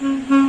Mm-hmm.